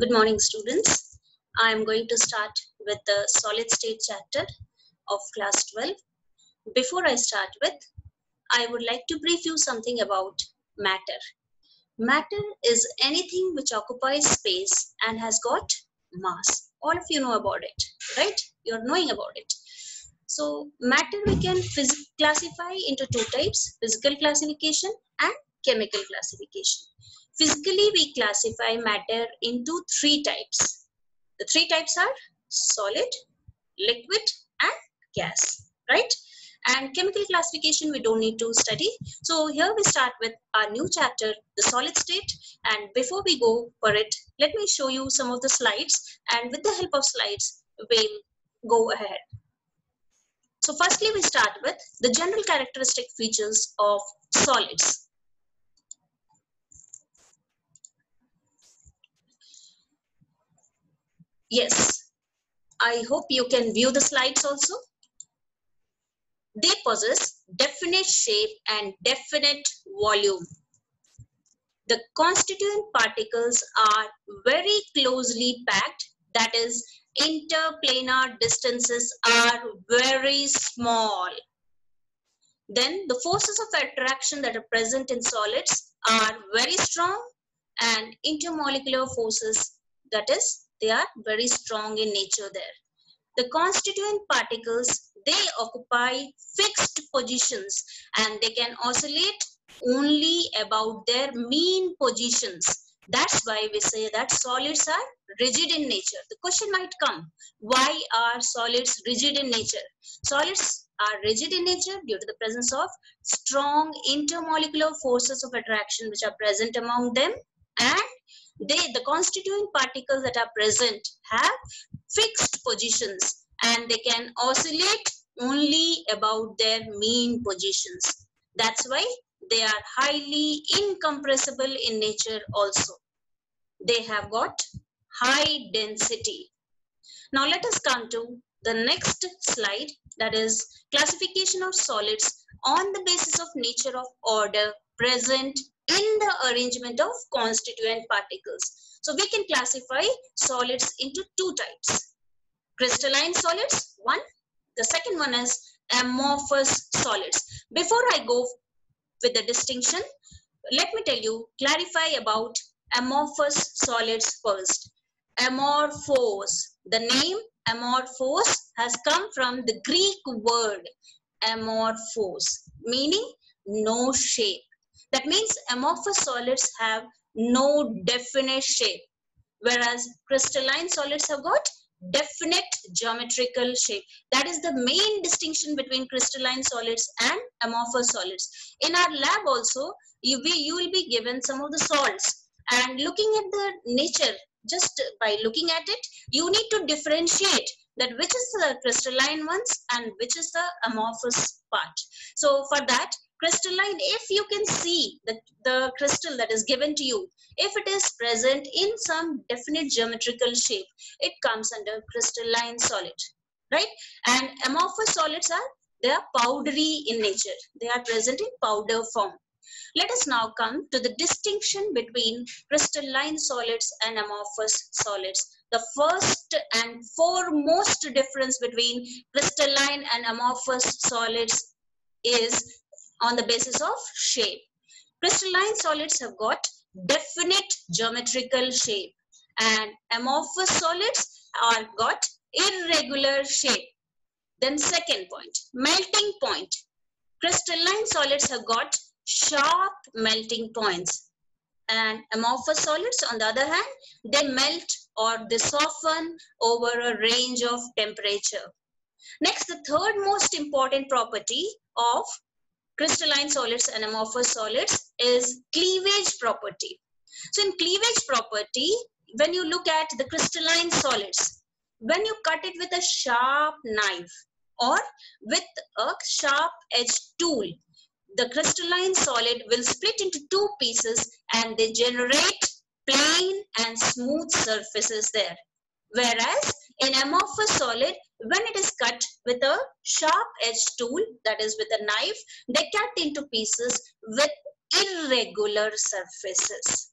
Good morning, students. I am going to start with the solid state chapter of class 12. Before I start with, I would like to brief you something about matter. Matter is anything which occupies space and has got mass. All of you know about it, right? You're knowing about it. So matter we can classify into two types, physical classification and chemical classification. Physically, we classify matter into three types. The three types are solid, liquid and gas, right? And chemical classification we don't need to study. So here we start with our new chapter, the solid state. And before we go for it, let me show you some of the slides. And with the help of slides, we'll go ahead. So firstly, we start with the general characteristic features of solids. Yes, I hope you can view the slides also. They possess definite shape and definite volume. The constituent particles are very closely packed, that is, interplanar distances are very small. Then the forces of attraction that are present in solids are very strong and intermolecular forces, that is, they are very strong in nature there. The constituent particles, they occupy fixed positions and they can oscillate only about their mean positions. That's why we say that solids are rigid in nature. The question might come, why are solids rigid in nature? Solids are rigid in nature due to the presence of strong intermolecular forces of attraction which are present among them and they the constituent particles that are present have fixed positions and they can oscillate only about their mean positions. That's why they are highly incompressible in nature also. They have got high density. Now let us come to the next slide that is classification of solids on the basis of nature of order present in the arrangement of constituent particles. So we can classify solids into two types. Crystalline solids, one. The second one is amorphous solids. Before I go with the distinction, let me tell you, clarify about amorphous solids first. Amorphous. The name amorphous has come from the Greek word amorphous, meaning no shape. That means amorphous solids have no definite shape, whereas crystalline solids have got definite geometrical shape. That is the main distinction between crystalline solids and amorphous solids. In our lab also, you, be, you will be given some of the salts and looking at the nature, just by looking at it, you need to differentiate that which is the crystalline ones and which is the amorphous part. So for that, crystalline if you can see the, the crystal that is given to you if it is present in some definite geometrical shape it comes under crystalline solid right? And amorphous solids are they are powdery in nature. They are present in powder form. Let us now come to the distinction between crystalline solids and amorphous solids. The first and foremost difference between crystalline and amorphous solids is on the basis of shape. Crystalline solids have got definite geometrical shape and amorphous solids are got irregular shape. Then second point, melting point. Crystalline solids have got sharp melting points and amorphous solids on the other hand, they melt or they soften over a range of temperature. Next, the third most important property of crystalline solids and amorphous solids is cleavage property. So in cleavage property, when you look at the crystalline solids, when you cut it with a sharp knife or with a sharp edged tool, the crystalline solid will split into two pieces and they generate plain and smooth surfaces there. Whereas in amorphous solid, when it is cut with a sharp edge tool, that is with a knife, they cut into pieces with irregular surfaces.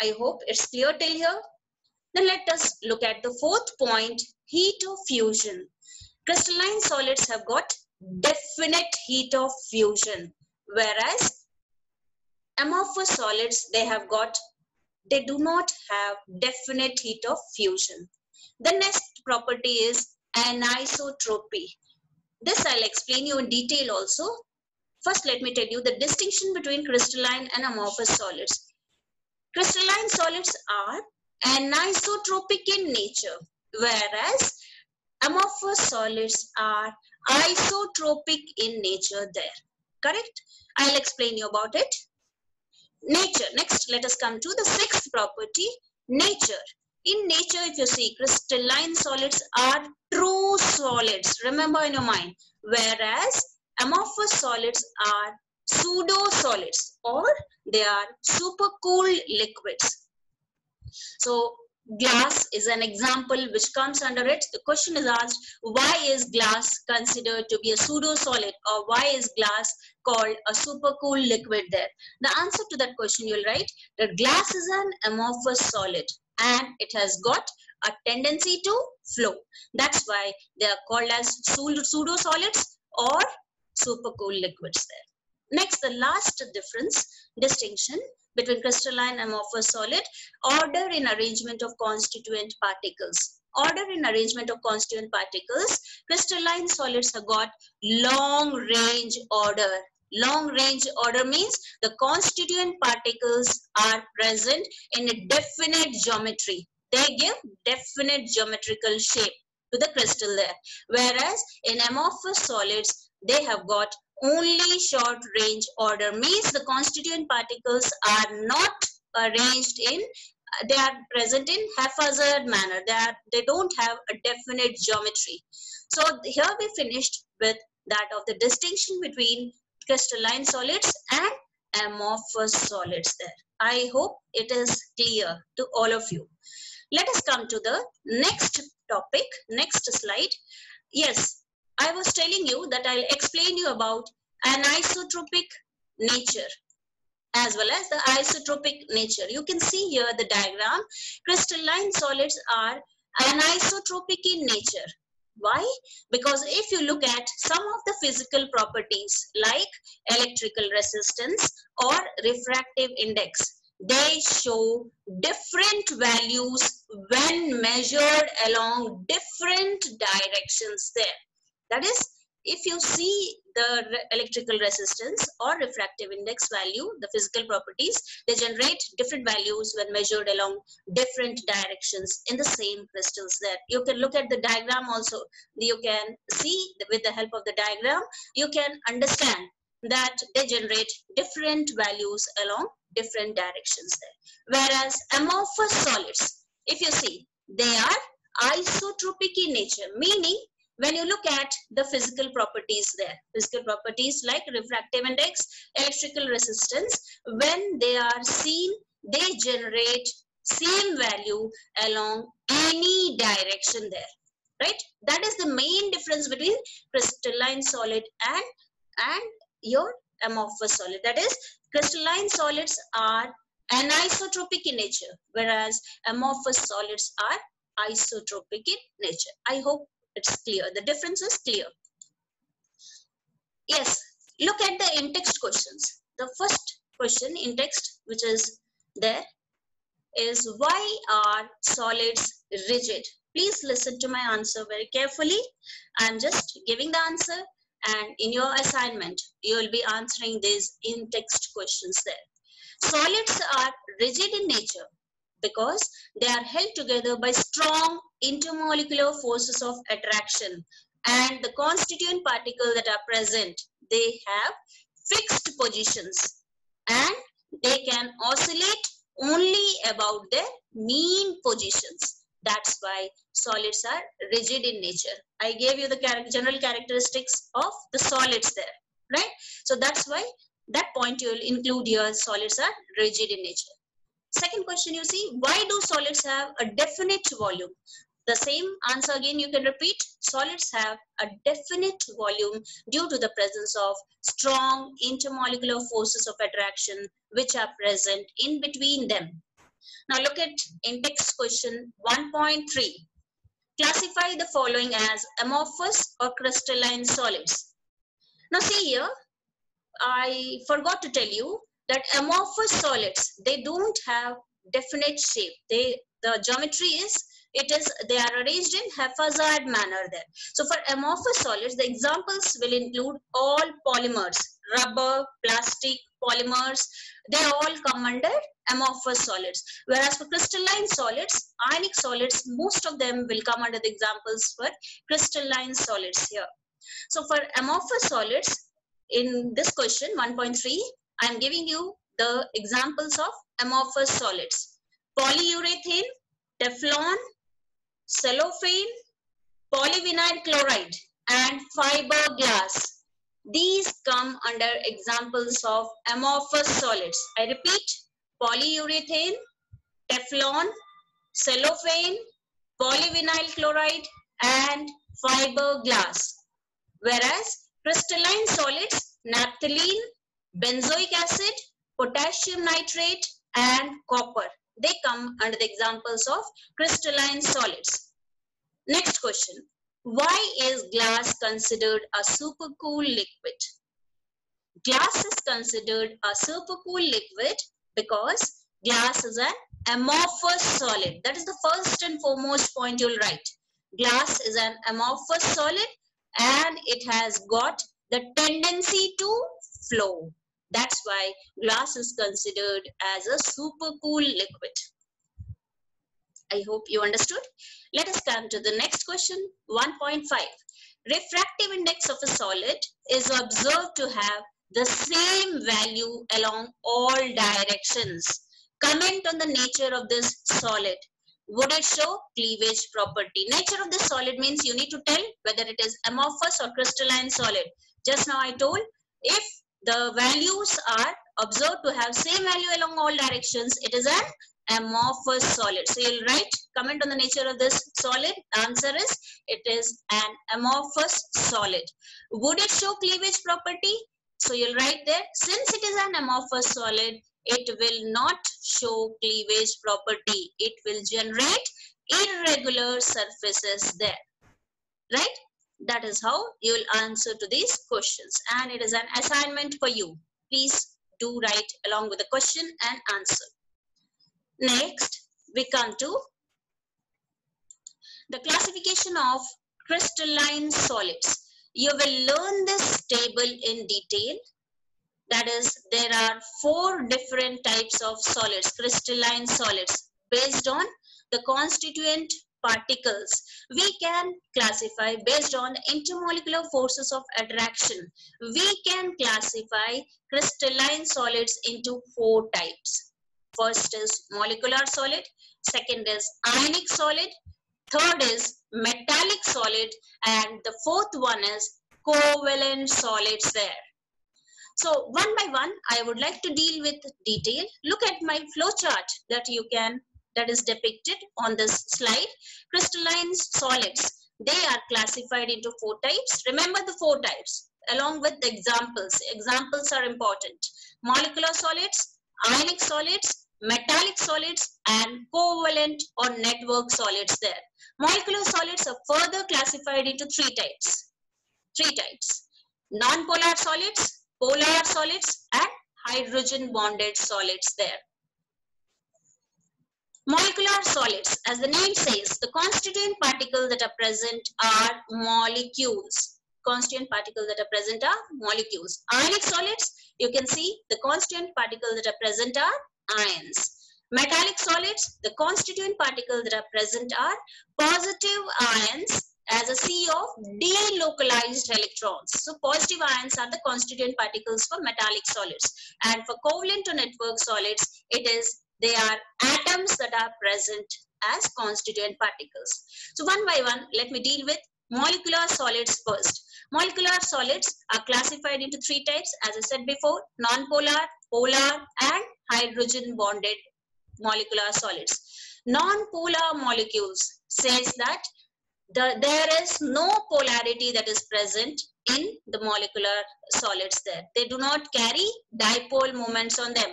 I hope it's clear till here. Then let us look at the fourth point, heat of fusion. Crystalline solids have got definite heat of fusion, whereas amorphous solids, they have got, they do not have definite heat of fusion. The next property is anisotropy. This I'll explain you in detail also. First, let me tell you the distinction between crystalline and amorphous solids. Crystalline solids are anisotropic in nature, whereas amorphous solids are isotropic in nature there. Correct? I'll explain you about it. Nature. Next, let us come to the sixth property, nature. In nature, if you see, crystalline solids are true solids. Remember in your mind. Whereas amorphous solids are pseudo solids or they are super cool liquids. So glass is an example which comes under it. The question is asked, why is glass considered to be a pseudo solid or why is glass called a super cool liquid there? The answer to that question you'll write that glass is an amorphous solid and it has got a tendency to flow. That's why they are called as pseudo solids or super cool liquids there. Next, the last difference, distinction between crystalline and amorphous solid, order in arrangement of constituent particles. Order in arrangement of constituent particles, crystalline solids have got long range order. Long range order means the constituent particles are present in a definite geometry. They give definite geometrical shape to the crystal there. Whereas in amorphous solids, they have got only short range order means the constituent particles are not arranged in they are present in haphazard manner they are they don't have a definite geometry so here we finished with that of the distinction between crystalline solids and amorphous solids there i hope it is clear to all of you let us come to the next topic next slide yes I was telling you that I'll explain you about anisotropic nature as well as the isotropic nature. You can see here the diagram. Crystalline solids are anisotropic in nature. Why? Because if you look at some of the physical properties like electrical resistance or refractive index, they show different values when measured along different directions there. That is, if you see the electrical resistance or refractive index value, the physical properties, they generate different values when measured along different directions in the same crystals there. You can look at the diagram also. You can see with the help of the diagram, you can understand that they generate different values along different directions there. Whereas amorphous solids, if you see, they are isotropic in nature, meaning when you look at the physical properties there physical properties like refractive index electrical resistance when they are seen they generate same value along any direction there right? That is the main difference between crystalline solid and and your amorphous solid. That is crystalline solids are anisotropic in nature whereas amorphous solids are isotropic in nature. I hope it's clear. The difference is clear. Yes, look at the in-text questions. The first question in text which is there is why are solids rigid? Please listen to my answer very carefully. I'm just giving the answer and in your assignment, you will be answering these in-text questions there. Solids are rigid in nature because they are held together by strong intermolecular forces of attraction and the constituent particles that are present they have fixed positions and they can oscillate only about their mean positions. That's why solids are rigid in nature. I gave you the general characteristics of the solids there right? So that's why that point you will include here solids are rigid in nature. Second question you see, why do solids have a definite volume? The same answer again you can repeat. Solids have a definite volume due to the presence of strong intermolecular forces of attraction which are present in between them. Now look at index question 1.3. Classify the following as amorphous or crystalline solids. Now see here, I forgot to tell you that amorphous solids, they don't have definite shape. They The geometry is it is they are arranged in haphazard manner there. So for amorphous solids the examples will include all polymers rubber plastic polymers. They all come under amorphous solids. Whereas for crystalline solids ionic solids most of them will come under the examples for crystalline solids here. So for amorphous solids in this question 1.3 i am giving you the examples of amorphous solids. Polyurethane teflon cellophane, polyvinyl chloride, and fiberglass. These come under examples of amorphous solids. I repeat, polyurethane, Teflon, cellophane, polyvinyl chloride, and fiberglass. Whereas crystalline solids, naphthalene, benzoic acid, potassium nitrate, and copper they come under the examples of crystalline solids. Next question. Why is glass considered a supercool liquid? Glass is considered a supercool liquid because glass is an amorphous solid. That is the first and foremost point you'll write. Glass is an amorphous solid and it has got the tendency to flow. That's why glass is considered as a super cool liquid. I hope you understood. Let us come to the next question, 1.5. Refractive index of a solid is observed to have the same value along all directions. Comment on the nature of this solid. Would it show cleavage property? Nature of this solid means you need to tell whether it is amorphous or crystalline solid. Just now I told if the values are observed to have same value along all directions. It is an amorphous solid. So you'll write, comment on the nature of this solid. Answer is, it is an amorphous solid. Would it show cleavage property? So you'll write there, since it is an amorphous solid, it will not show cleavage property. It will generate irregular surfaces there. Right? That is how you will answer to these questions. And it is an assignment for you. Please do write along with the question and answer. Next, we come to the classification of crystalline solids. You will learn this table in detail. That is, there are four different types of solids, crystalline solids, based on the constituent particles. We can classify based on intermolecular forces of attraction. We can classify crystalline solids into four types. First is molecular solid second is ionic solid third is metallic solid and the fourth one is covalent solids there. So one by one i would like to deal with detail. Look at my flow chart that you can that is depicted on this slide. Crystalline solids, they are classified into four types. Remember the four types along with the examples. Examples are important. Molecular solids, ionic solids, metallic solids and covalent or network solids there. Molecular solids are further classified into three types. Three types. Non-polar solids, polar solids and hydrogen bonded solids there. Molecular solids, as the name says, the constituent particles that are present are molecules. Constituent particles that are present are molecules. Ionic solids, you can see the constituent particles that are present are ions. Metallic solids, the constituent particles that are present are positive ions as a sea of delocalized electrons. So positive ions are the constituent particles for metallic solids. And for covalent or network solids, it is they are atoms that are present as constituent particles. So one by one, let me deal with molecular solids first. Molecular solids are classified into three types, as I said before, non-polar, polar, and hydrogen bonded molecular solids. Non-polar molecules says that the, there is no polarity that is present in the molecular solids there. They do not carry dipole moments on them.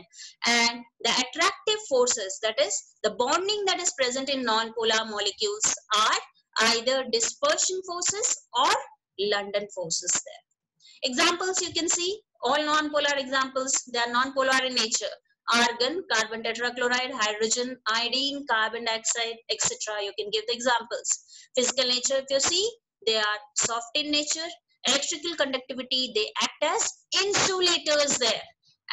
And the attractive forces, that is the bonding that is present in non-polar molecules are either dispersion forces or London forces there. Examples you can see, all non-polar examples, they are non-polar in nature argon, carbon tetrachloride, hydrogen, iodine, carbon dioxide, etc. You can give the examples. Physical nature, if you see, they are soft in nature. Electrical conductivity, they act as insulators there.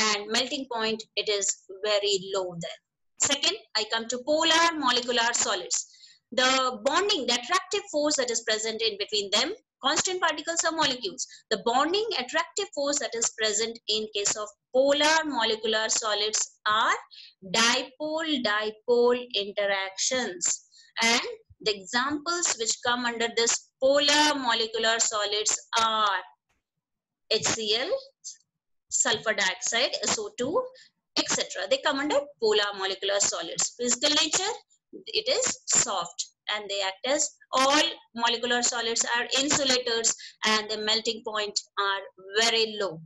And melting point, it is very low there. Second, I come to polar molecular solids. The bonding, the attractive force that is present in between them constant particles or molecules. The bonding attractive force that is present in case of polar molecular solids are dipole-dipole interactions. And the examples which come under this polar molecular solids are HCl, sulfur dioxide, SO2, etc. They come under polar molecular solids. Physical nature, it is soft and they act as all molecular solids are insulators and the melting point are very low.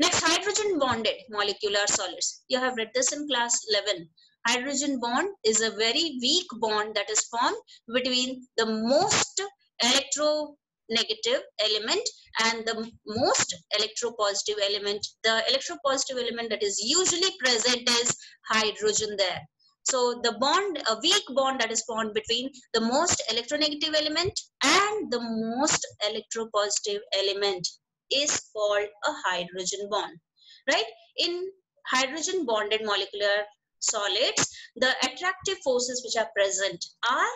Next, hydrogen bonded molecular solids. You have read this in class 11. Hydrogen bond is a very weak bond that is formed between the most electronegative element and the most electropositive element. The electropositive element that is usually present is hydrogen there. So the bond, a weak bond that is formed between the most electronegative element and the most electropositive element is called a hydrogen bond, right? In hydrogen bonded molecular solids, the attractive forces which are present are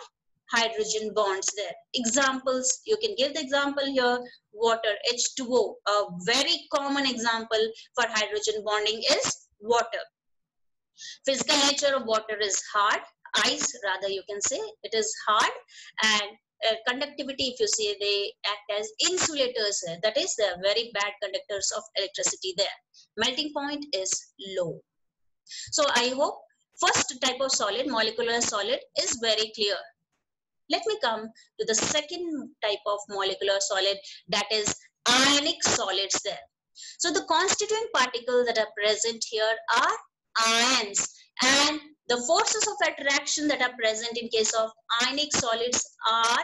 hydrogen bonds there. Examples, you can give the example here, water, H2O. A very common example for hydrogen bonding is water. Physical nature of water is hard, ice rather you can say, it is hard and uh, conductivity if you see they act as insulators that is they're very bad conductors of electricity there. Melting point is low. So I hope first type of solid, molecular solid is very clear. Let me come to the second type of molecular solid that is ionic solids there. So the constituent particles that are present here are ions and the forces of attraction that are present in case of ionic solids are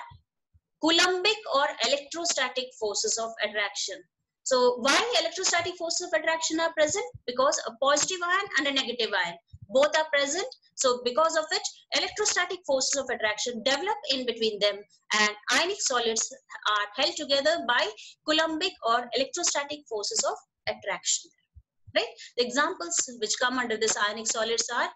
Coulombic or electrostatic forces of attraction. So why electrostatic forces of attraction are present? Because a positive ion and a negative ion both are present. So because of it, electrostatic forces of attraction develop in between them and ionic solids are held together by Coulombic or electrostatic forces of attraction right? The examples which come under this ionic solids are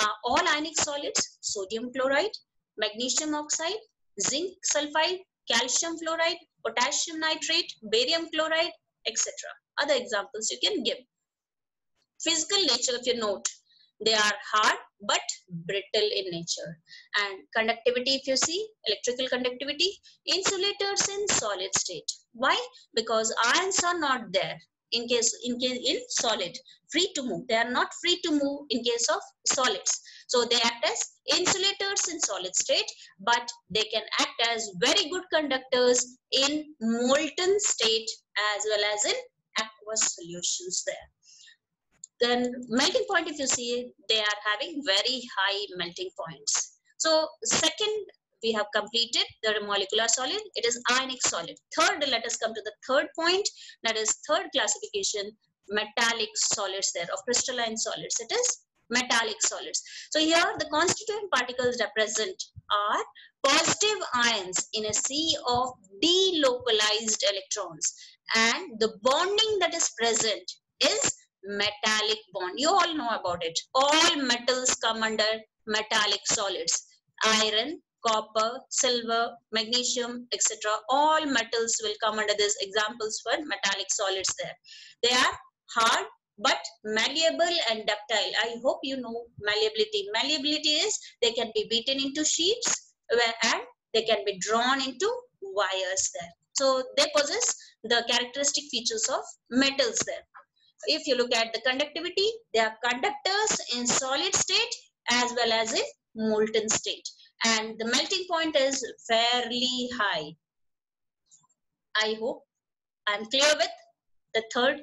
uh, all ionic solids, sodium chloride, magnesium oxide, zinc sulfide, calcium fluoride, potassium nitrate, barium chloride, etc. Other examples you can give. Physical nature of your note. They are hard but brittle in nature. And conductivity, if you see, electrical conductivity, insulators in solid state. Why? Because ions are not there in case in case in solid. Free to move. They are not free to move in case of solids. So they act as insulators in solid state but they can act as very good conductors in molten state as well as in aqueous solutions there. Then melting point if you see they are having very high melting points. So second we have completed the molecular solid. It is ionic solid. Third, let us come to the third point. That is third classification, metallic solids there of crystalline solids. It is metallic solids. So here the constituent particles that are present are positive ions in a sea of delocalized electrons. And the bonding that is present is metallic bond. You all know about it. All metals come under metallic solids. Iron, copper, silver, magnesium, etc. All metals will come under these examples for metallic solids there. They are hard but malleable and ductile. I hope you know malleability. Malleability is they can be beaten into sheets and they can be drawn into wires there. So they possess the characteristic features of metals there. If you look at the conductivity, they are conductors in solid state as well as in molten state and the melting point is fairly high. I hope I'm clear with the third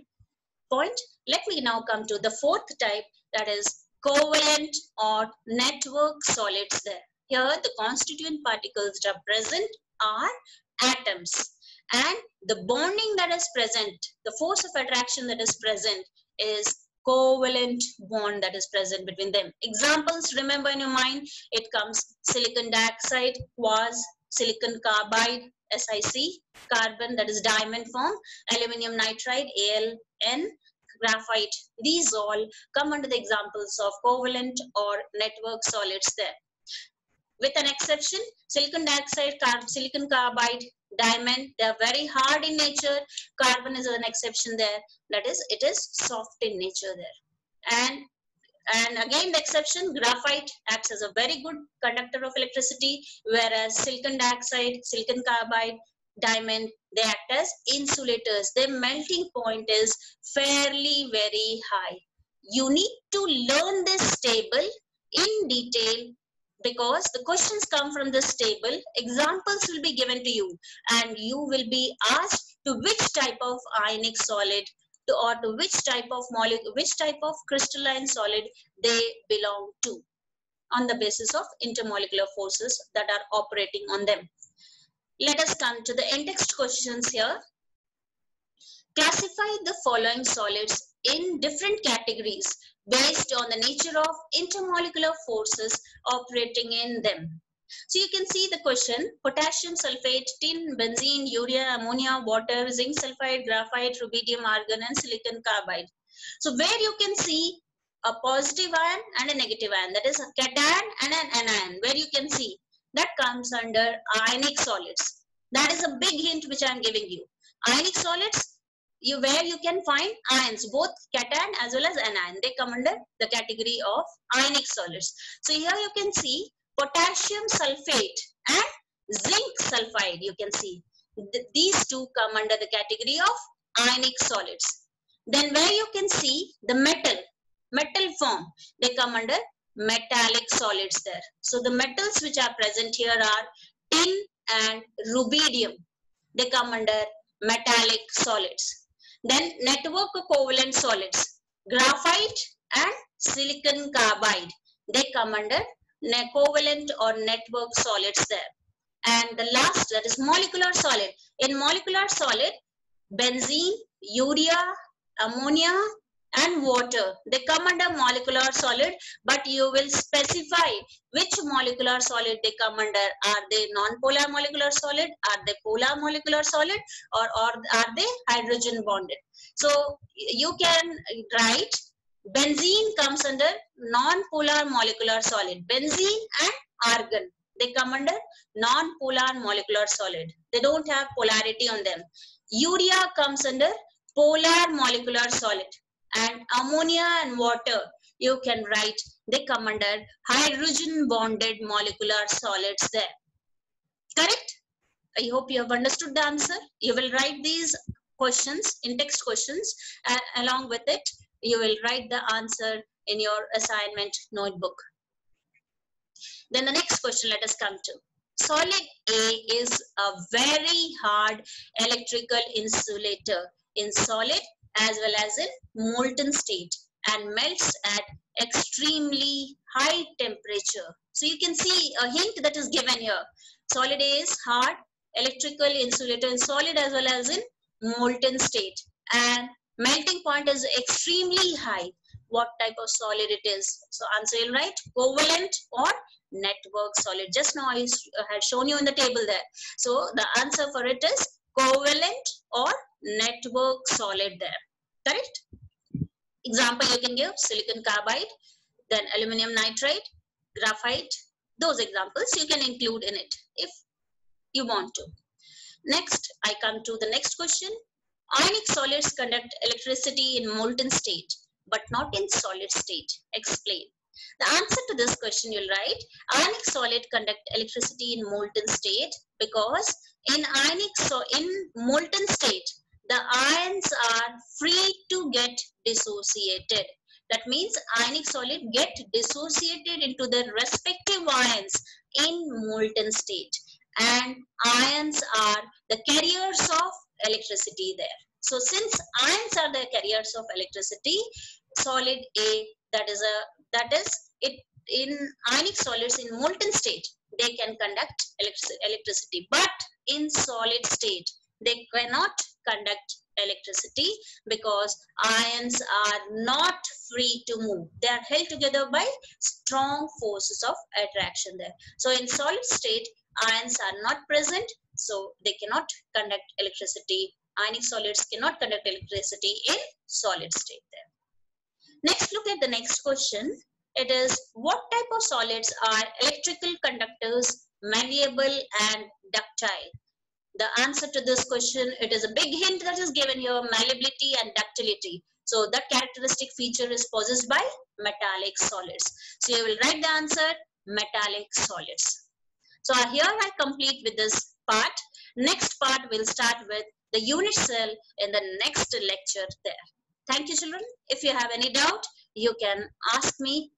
point. Let me now come to the fourth type that is covalent or network solids there. Here the constituent particles that are present are atoms and the bonding that is present, the force of attraction that is present is covalent bond that is present between them. Examples remember in your mind, it comes silicon dioxide, quartz, silicon carbide, SiC, carbon that is diamond form, aluminum nitride, AlN, graphite. These all come under the examples of covalent or network solids there. With an exception, silicon dioxide, carb, silicon carbide, diamond, they are very hard in nature. Carbon is an exception there. That is, it is soft in nature there. And and again the exception graphite acts as a very good conductor of electricity whereas silicon dioxide silicon carbide diamond they act as insulators their melting point is fairly very high you need to learn this table in detail because the questions come from this table examples will be given to you and you will be asked to which type of ionic solid to, or to which type of molecule which type of crystalline solid they belong to on the basis of intermolecular forces that are operating on them let us come to the in-text questions here. Classify the following solids in different categories based on the nature of intermolecular forces operating in them. So you can see the question, potassium sulfate, tin, benzene, urea, ammonia, water, zinc sulfide, graphite, rubidium, argon, and silicon carbide. So where you can see a positive ion and a negative ion, that is a cation and an anion, where you can see that comes under ionic solids. That is a big hint which I am giving you. Ionic solids, you where you can find ions, both cation as well as anion. They come under the category of ionic solids. So here you can see potassium sulfate and zinc sulfide. You can see Th these two come under the category of ionic solids. Then where you can see the metal, metal form, they come under metallic solids there. So the metals which are present here are tin and rubidium. They come under metallic solids. Then network covalent solids, graphite and silicon carbide. They come under covalent or network solids there. And the last that is molecular solid. In molecular solid, benzene, urea, ammonia, and water. They come under molecular solid, but you will specify which molecular solid they come under. Are they non-polar molecular solid? Are they polar molecular solid? Or, or are they hydrogen bonded? So you can write benzene comes under non-polar molecular solid. Benzene and argon. They come under non-polar molecular solid. They don't have polarity on them. Urea comes under polar molecular solid and ammonia and water you can write they come under hydrogen bonded molecular solids there. Correct? I hope you have understood the answer. You will write these questions in text questions along with it you will write the answer in your assignment notebook. Then the next question let us come to. Solid a is a very hard electrical insulator. In solid as well as in molten state and melts at extremely high temperature. So you can see a hint that is given here. Solid is hard, electrical insulator in solid as well as in molten state. And melting point is extremely high. What type of solid it is? So answer you'll write covalent or network solid. Just now I had shown you in the table there. So the answer for it is covalent or network solid there. Correct? Example you can give silicon carbide, then aluminum nitride, graphite. Those examples you can include in it if you want to. Next, I come to the next question. Ionic solids conduct electricity in molten state, but not in solid state. Explain. The answer to this question you'll write, ionic solid conduct electricity in molten state because in ionic, so in molten state, the ions are free to get dissociated. That means ionic solid get dissociated into their respective ions in molten state and ions are the carriers of electricity there. So since ions are the carriers of electricity, solid A that is a that is it in ionic solids in molten state they can conduct electricity but in solid state they cannot conduct electricity because ions are not free to move. They are held together by strong forces of attraction there. So in solid state, ions are not present, so they cannot conduct electricity. Ionic solids cannot conduct electricity in solid state there. Next, look at the next question. It is what type of solids are electrical conductors, malleable and ductile? the answer to this question, it is a big hint that is given here, malleability and ductility. So that characteristic feature is possessed by metallic solids. So you will write the answer, metallic solids. So here I complete with this part. Next part will start with the unit cell in the next lecture there. Thank you children. If you have any doubt, you can ask me